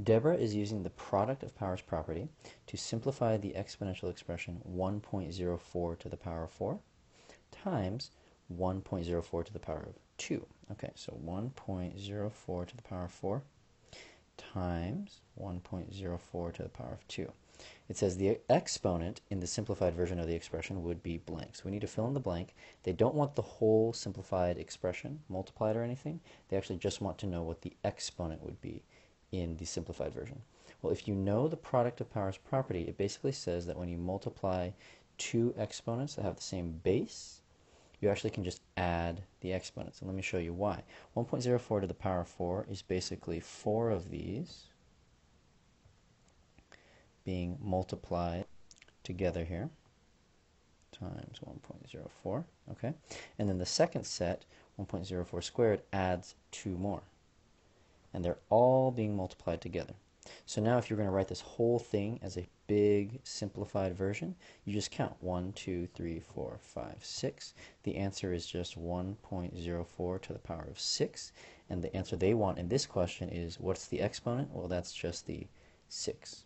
Deborah is using the product of powers property to simplify the exponential expression 1.04 to the power of 4 times 1.04 to the power of 2. Okay, so 1.04 to the power of 4 times 1.04 to the power of 2. It says the exponent in the simplified version of the expression would be blank. So we need to fill in the blank. They don't want the whole simplified expression multiplied or anything. They actually just want to know what the exponent would be in the simplified version. Well, if you know the product of powers property, it basically says that when you multiply two exponents that have the same base, you actually can just add the exponents. And let me show you why. 1.04 to the power of 4 is basically 4 of these being multiplied together here times 1.04, okay? And then the second set, 1.04 squared, adds two more. And they're all being multiplied together. So now if you're going to write this whole thing as a big simplified version, you just count 1, 2, 3, 4, 5, 6. The answer is just 1.04 to the power of 6. And the answer they want in this question is, what's the exponent? Well, that's just the 6.